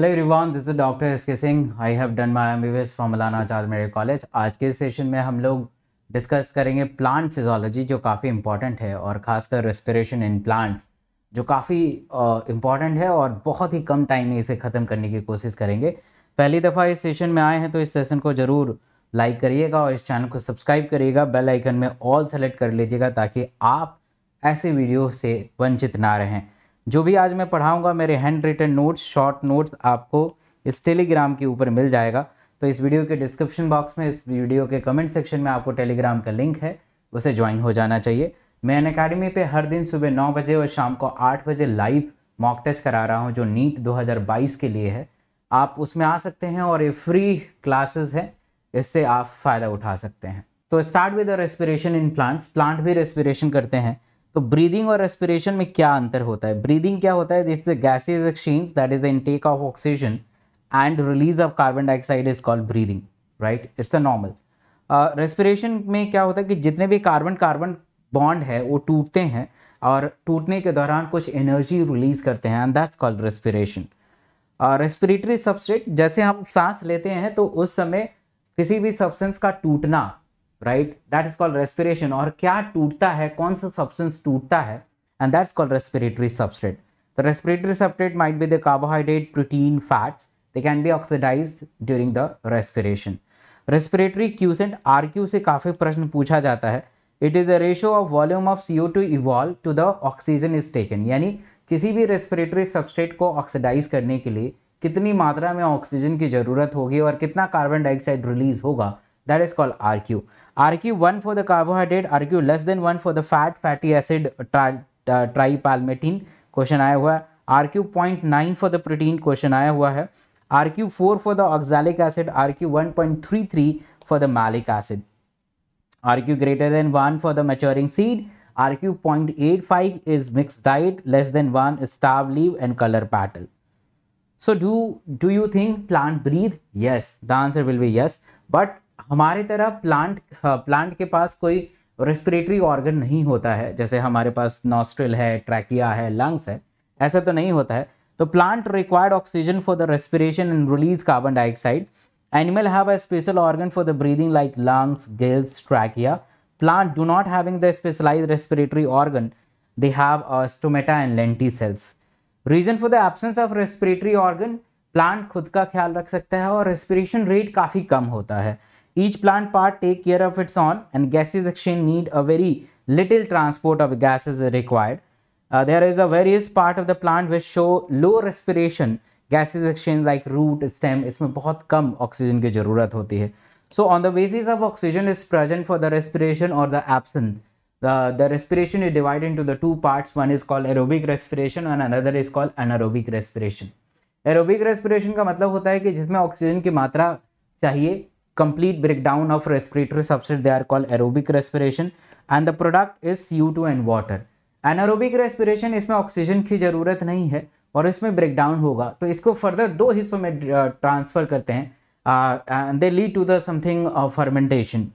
Hello everyone this is doctor S K Singh I have done my MBBS from Maulana Azad medical college आज के session में हम लोग discuss करेंगे plant physiology जो काफ़ी इंपॉर्टेंट है, और ख़ासकर रेस्पिरेशन इन प्लांट्स जो काफ़ी इंपॉर्टेंट है और बहुत ही कम टाइम में इसे ख़त्म करने की कोशिश करेंगे। पहली दफ़ा इस सेशन में आए हैं तो इस सेशन को ज़रूर लाइक करिएगा और इस चैनल को सब्सक्राइब करिएगा। बेल आइकन में ऑल सेलेक्ट कर लीजिएगा, ताकि आप ऐसे वीडियो से वंचित ना रहें। जो भी आज मैं पढ़ाऊँगा, मेरे hand written notes short notes आपको इस टेलीग्राम के ऊपर मिल जाएगा। तो इस वीडियो के डिस्क्रिप्शन बॉक्स में, इस वीडियो के कमेंट सेक्शन में आपको टेलीग्राम का लिंक है, उसे ज्वाइन हो जाना चाहिए। मैं अन अकेडमी पे हर दिन सुबह नौ बजे और शाम को आठ बजे लाइव मॉक टेस्ट करा रहा हूँ, जो नीट 2022 के लिए है। आप उसमें आ सकते हैं और ये फ्री क्लासेस हैं, इससे आप फ़ायदा उठा सकते हैं। तो start with respiration in plants plant भी रेस्पिरेशन करते हैं। तो ब्रीदिंग और रेस्पिरेशन में क्या अंतर होता है? ब्रीदिंग क्या होता है? This the gases exchange that is the intake of oxygen and release of carbon dioxide is called breathing right it's a normal respiration में क्या होता है कि जितने भी कार्बन कार्बन बॉन्ड है, वो टूटते हैं और टूटने के दौरान कुछ एनर्जी रिलीज़ करते हैं and that's called respiration respiratory substrate जैसे हम सांस लेते हैं तो उस समय किसी भी सब्सटेंस का टूटना right that is called respiration और क्या टूटता है? कौन सा सब्सटेंस टूटता है? And that's called respiratory substrate the respiratory substrate might be the carbohydrate protein fats they can be oxidise during the respiration respiratory quotient R Q से काफ़ी प्रश्न पूछा जाता है। It is the ratio of volume of C O two evolve to the oxygen is taken यानी किसी भी respiratory substrate को ऑक्सीडाइज करने के लिए कितनी मात्रा में ऑक्सीजन की ज़रूरत होगी और कितना कार्बन डाइऑक्साइड रिलीज़ होगा? That is called R Q R Q one for the carbohydrate R Q less than one for the fat fatty acid tripalmitin question आया हुआ है R Q point nine for the protein question आया हुआ है R Q four for the oxalic acid R Q one point three three for the malic acid R Q greater than one for the maturing seed RQ 0.85 is mixed diet, less than 1 is starve leaf and color petal. So do, do you think plant breathe? Yes, the answer will be yes. But हमारे तरह plant plant के पास कोई respiratory organ नहीं होता है। जैसे हमारे पास नॉस्ट्रिल है ट्रैकिया है लंग्स है, ऐसा तो नहीं होता है। तो plant required oxygen for the respiration and release carbon dioxide animal have a special organ for the breathing like lungs gills trachea plant do not having the specialized respiratory organ. They have a and lenticels reason for the absence of respiratory organ plant खुद का ख्याल रख सकता है और respiration rate काफ़ी कम होता है। Each plant part take care of its own and gases exchange need a very little transport of gases required there is a various part of the plant which show low respiration gases exchange like root stem इसमें बहुत कम oxygen की ज़रूरत होती है। So on the basis of oxygen is present for the respiration और the absent the respiration is divide into the two part one is call aerobic respiration and another is call anaerobic respiration aerobic respiration का मतलब होता है कि जिसमें oxygen की मात्रा चाहिए complete breakdown of respiratory substrate they are call aerobic respiration and the product is you two and water anaerobic respiration इसमें ऑक्सीजन की ज़रूरत नहीं है, और इसमें ब्रेकडाउन होगा। तो इसको फर्दर दो हिस्सों में uh, ट्रांसफ़र करते हैं they lead to the something fermentation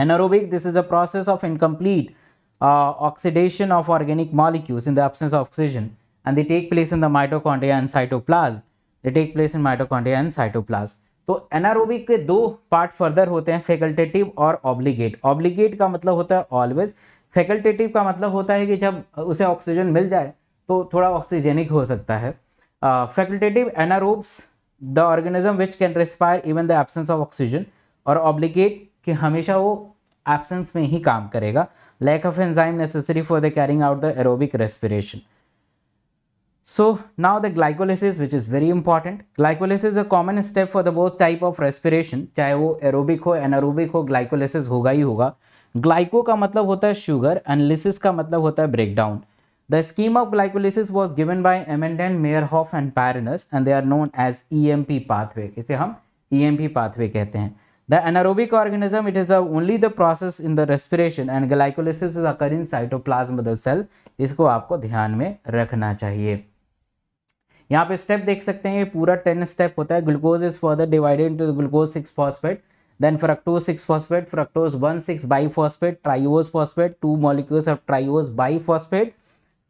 anaerobic this is a process of incomplete oxidation of organic molecules in the absence of oxygen and they take place in the mitochondria and cytoplasm. They take place in mitochondria and cytoplasm. तो anaerobic के दो part further होते हैं facultative और obligate obligate का मतलब होता है ऑलवेज फैकल्टेटिव का मतलब होता है कि जब उसे ऑक्सीजन मिल जाए तो थोड़ा ऑक्सीजेनिक हो सकता है। Facultative anaerobes the organism which can respire even the absence of oxygen और ऑब्लिकेट कि हमेशा वो एब्सेंस में ही काम करेगा। Lack of enzyme necessary for the carrying out the aerobic respiration So now the glycolysis which is very important. Glycolysis is a common step for the both type of respiration. चाहे वो aerobic हो anaerobic हो glycolysis होगा ही होगा. Glyco का मतलब होता है sugar and lysis का मतलब होता है breakdown. The scheme of glycolysis was given by Emenden, Meyerhoff and Parinus and they are known as EMP pathway. इसे हम EMP pathway कहते हैं. The anaerobic organism, it is a, only the process in the respiration and glycolysis is occur in cytoplasm of the cell. इसको आपको ध्यान में रखना चाहिए यहाँ पे स्टेप देख सकते हैं, ये पूरा टेन स्टेप होता है। Glucose is further divided into glucose six phosphate then fructose six fructose 6 phosphate, fructose 1 6 biphosphate, triose two molecules of of biphosphate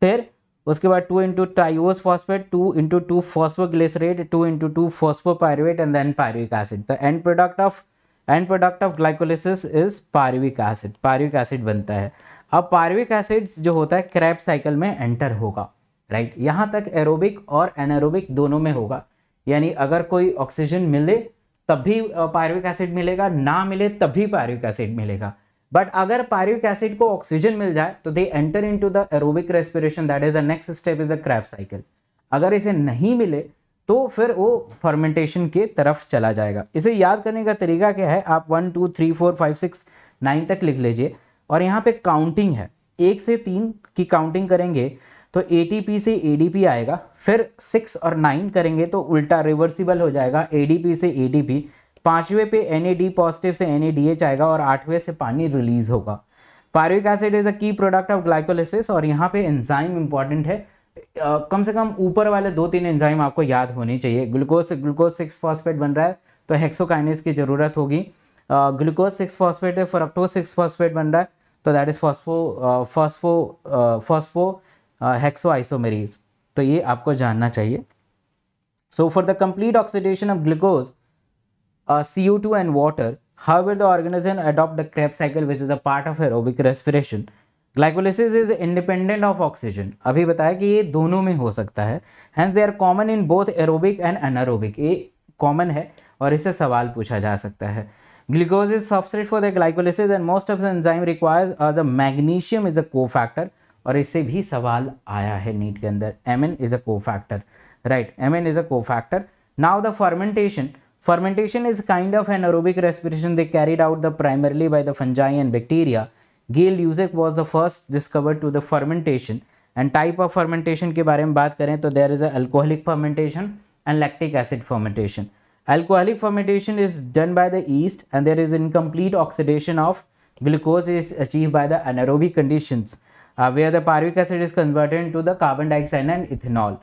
फिर उसके बाद two into triose phosphate two into two phosphoglycerate two into two phosphopyruvate and then pyruvic acid the end product of end product of glycolysis is pyruvic acid pyruvic acid बनता है। अब pyruvic acid जो होता है Krebs cycle में enter होगा। Right? यहाँ तक एरोबिक और एनारोबिक दोनों में होगा। यानी अगर कोई ऑक्सीजन मिले तब भी पायरुविक एसिड मिलेगा, ना मिले तब भी पायरुविक एसिड मिलेगा। बट अगर पायरुविक एसिड को ऑक्सीजन मिल जाए तो they enter into the aerobic respiration that is the next step is the Krebs cycle अगर इसे नहीं मिले तो फिर वो फर्मेंटेशन के तरफ़ चला जाएगा। इसे याद करने का तरीका क्या है? आप one two three four five six nine तक लिख लीजिए। और यहाँ पे काउंटिंग है। एक से तीन की काउंटिंग करेंगे तो एटीपी से एडीपी आएगा फिर सिक्स और नाइन करेंगे तो उल्टा रिवर्सिबल हो जाएगा एडीपी से ए डी पाँचवें पे एनएडी पॉजिटिव से एनएडीएच आएगा और आठवें से पानी रिलीज़ होगा। पायरुविक एसिड इज़ अ की प्रोडक्ट ऑफ़ ग्लाइकोलिसिस और यहाँ पे एंजाइम इंपॉर्टेंट है। आ, कम से कम ऊपर वाले दो तीन एंजाइम आपको याद होनी चाहिए। ग्लूकोज से ग्लूकोज सिक्स फॉस्फेट बन रहा है तो हेक्सोकाइनेस की ज़रूरत होगी। ग्लूकोज सिक्स फॉस्फेट है फॉरक्टोज सिक्स फॉस्फेट बन रहा है तो that is phospho phospho phospho hexo isomerase तो ये आपको जानना चाहिए। So for the complete oxidation of glucose C O two and water how the organism adopt the Krebs cycle which is a part of aerobic respiration glycolysis is independent of oxygen अभी बताया कि ये दोनों में हो सकता है। Hence they are common in both aerobic and anaerobic ये कॉमन है और इससे सवाल पूछा जा सकता है। Glucose is substrate for the glycolysis and most of the enzyme requires the magnesium is a cofactor और इससे भी सवाल आया है नीट के अंदर M N is a cofactor right M N is a cofactor now the fermentation fermentation is kind of anaerobic respiration they carried out the primarily by the fungi and bacteria Gay Lussac was the first discover to the fermentation and type of fermentation के बारे में बात करें तो there is alcoholic fermentation and lactic acid fermentation alcoholic fermentation is done by the yeast and there is incomplete oxidation of glucose is achieve by the anaerobic conditions uh, where the pyruvic acid is converted into the carbon dioxide and ethanol.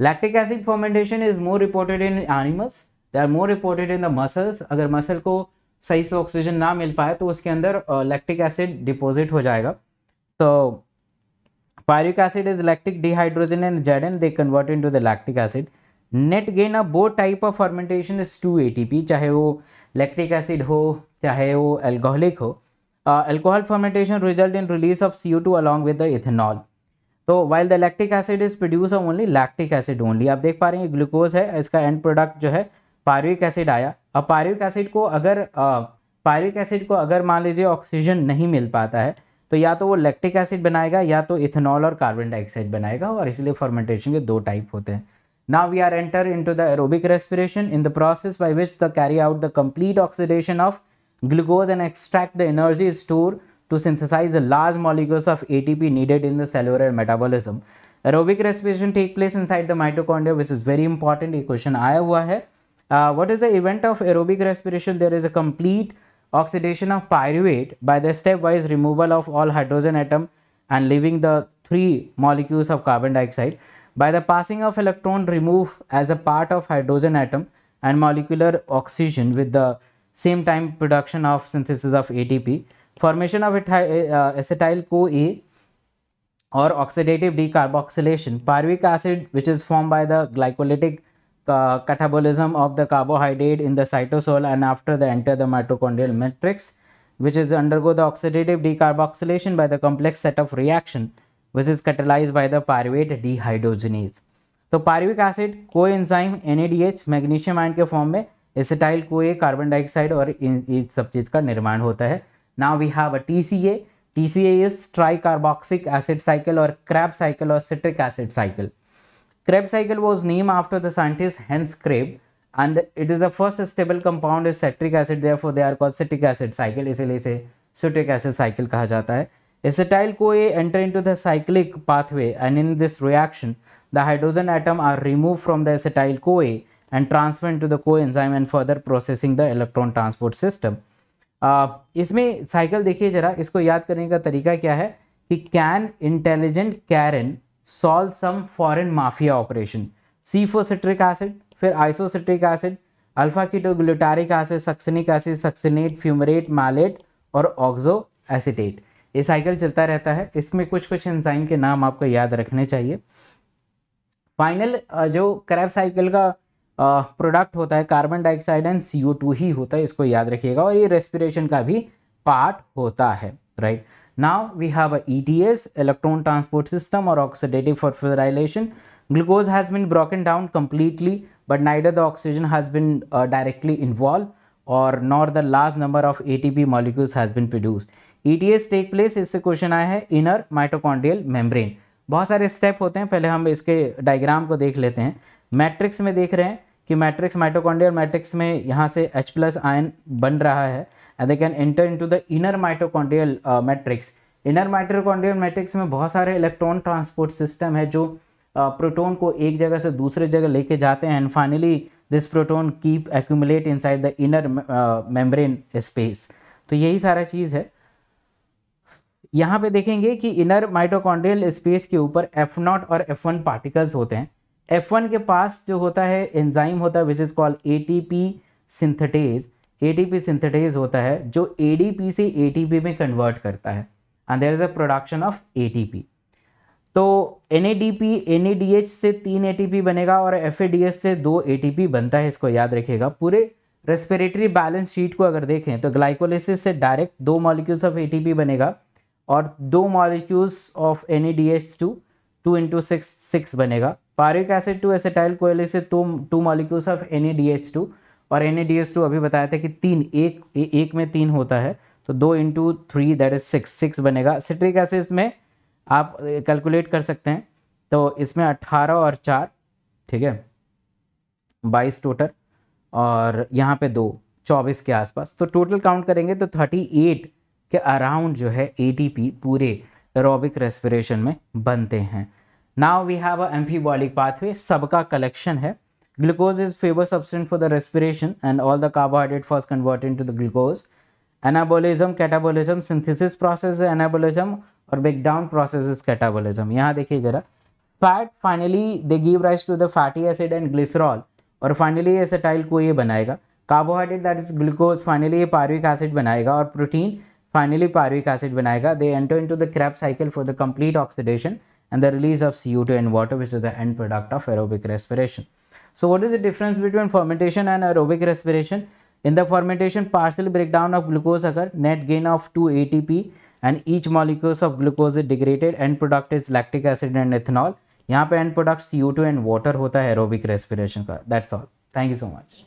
Lactic acid fermentation is more reported in animals. They are more reported in the muscles. अगर muscle को सही से oxygen ना मिल पाए तो उसके अंदर lactic acid deposit हो जाएगा तो acid is lactic dehydrogenase and Jadon they convert into the lactic acid net gain of both type of fermentation is two A चाहे वो लैक्टिक एसिड हो चाहे वो एल्कोहलिक हो alcohol fermentation result in release of C two along with ethanol तो while the lactic acid is produce only lactic acid only आप देख पा रहे हैं ग्लूकोज है, इसका एंड प्रोडक्ट जो है पायरिक एसिड आया। अब पायरिक एसिड को अगर पायरिक एसिड को अगर मान लीजिए ऑक्सीजन नहीं मिल पाता है तो या तो वो लैक्टिक एसिड बनाएगा, या तो इथेनॉल और कार्बन डाइऑक्साइड बनाएगा, और इसलिए फर्मेंटेशन के दो टाइप होते हैं। Now we are enter into the aerobic respiration in the process by which the carry out the complete oxidation of glucose and extract the energy stored to synthesize the large molecules of ATP needed in the cellular metabolism. Aerobic respiration take place inside the mitochondria which is very important. ये question आया हुआ है Uh, what is the event of aerobic respiration? There is a complete oxidation of pyruvate by the stepwise removal of all hydrogen atom and leaving the three molecules of carbon dioxide. By the passing of electron remove as a part of hydrogen atom and molecular oxygen with the same time production of synthesis of ATP. Formation of uh, acetyl-CoA or oxidative decarboxylation. Pyruvic acid which is formed by the glycolytic uh, catabolism of the carbohydrate in the cytosol and after they enter the mitochondrial matrix which is undergo the oxidative decarboxylation by the complex set of reaction which is catalyzed by the pyruvate dehydrogenase. तो pyruvic acid को enzyme एन magnesium ion के form में acetyl को carbon dioxide और इन इन सब चीज़ का निर्माण होता है। Now we have a T C A T C S tricarboxylic acid cycle और क्रैप साइकिल और citric acid cycle Krebs cycle was name after the scientist Hans Krebs and it is the first stable compound is citric acid there they are call citric acid cycle इसीलिए इसे citric acid cycle कहा जाता है। Acetyl CoA enter in the cyclic pathway and in this reaction the hydrogen atom are remove from the acetyl CoA and transferred into the coenzyme and further processing the electron transport system. Uh, इसमें cycle देखिए जरा इसको याद करने का तरीका क्या है कि can intelligent Karen solve some foreign mafia operation सीफोसिट्रिक acid फिर isocitric acid alpha ketoglutaric acid succinic acid succinate fumarate malate और ऑक्सो एसिटेट ये साइकिल चलता रहता है। इसमें कुछ कुछ एंजाइम के नाम आपको याद रखने चाहिए। फाइनल जो क्रैप साइकिल का प्रोडक्ट होता है कार्बन डाइऑक्साइड एंड सी ही होता है इसको याद रखिएगा और ये रेस्पिरेशन का भी पार्ट होता है right now we have a ETS electron transport system और oxidative phosphorylation glucose has been broken down completely but neither the oxygen has been uh, directly involved or nor the large number of ATP molecules has been produced. ETS take place इससे question आया है inner mitochondrial membrane बहुत सारे step होते हैं पहले हम इसके डायग्राम को देख लेते हैं। मैट्रिक्स में देख रहे हैं कि मैट्रिक्स माइटोकॉन्ड्रियल मैट्रिक्स में यहाँ से H प्लस आयन बन रहा है and they can enter into the inner mitochondrial matrix inner mitochondrial matrix में बहुत सारे इलेक्ट्रॉन ट्रांसपोर्ट सिस्टम है जो प्रोटोन को एक जगह से दूसरे जगह लेके जाते हैं and finally this proton keep accumulate inside the inner membrane space तो यही सारा चीज़ है। यहाँ पे देखेंगे कि इनर माइटोकॉन्ड्रियल स्पेस के ऊपर एफ़ नॉट और एफ़ वन पार्टिकल्स होते हैं। एफ़ वन के पास जो होता है एंजाइम होता है which is called A T P synthetase A T P synthetase होता है, जो ए डी पी से ए टी पी में कन्वर्ट करता है. And there is a production of A T P तो N A D P N A D H से तीन ए टी पी बनेगा और एफ़ ए डी एस से दो ए टी पी बनता है, इसको याद रखिएगा. पूरे रेस्पिरेटरी बैलेंस शीट को अगर देखें तो ग्लाइकोलिसिस से डायरेक्ट दो molecules of A T P बनेगा और दो molecules of N A D H two two into six six बनेगा. पारिक एसिड टू एसिटाइल कोयले से two two molecules of N और एन अभी बताया था कि तीन एक ए, एक में तीन होता है तो दो into three that is six six बनेगा। सिट्रिक एसिड में आप कैलकुलेट कर सकते हैं तो इसमें अट्ठारह और चार ठीक है बाईस टोटल और यहाँ पे दो चौबीस के आसपास तो टोटल काउंट करेंगे तो थर्टी एट के अराउंड जो है एटीपी पूरे एरोबिक रेस्पिरेशन में बनते हैं। Now we have amphibolic pathway सबका कलेक्शन है glucose is favour substance for the respiration and all the carbohydrate first convert into the glucose anabolism catabolism synthesis process anabolism और break down process is catabolism यहाँ देखिए जरा। Fat finally they give rise to the fatty acid and glycerol और finally acetyl CoA ये बनाएगा। Carbohydrate that is glucose finally ये pyruvic acid बनाएगा और प्रोटीन फाइनली पार्विक एसिड बनाएगा। They enter into the Krebs cycle for the complete oxidation and the release of CO2 and water which is the end product of aerobic respiration. So what is the difference between fermentation and aerobic respiration? In the fermentation partial breakdown of glucose occur net gain of 2 ATP and each molecules of glucose is degraded end product is lactic acid and ethanol यहाँ पे end product CO2 and water होता है aerobic respiration का that's all thank you so much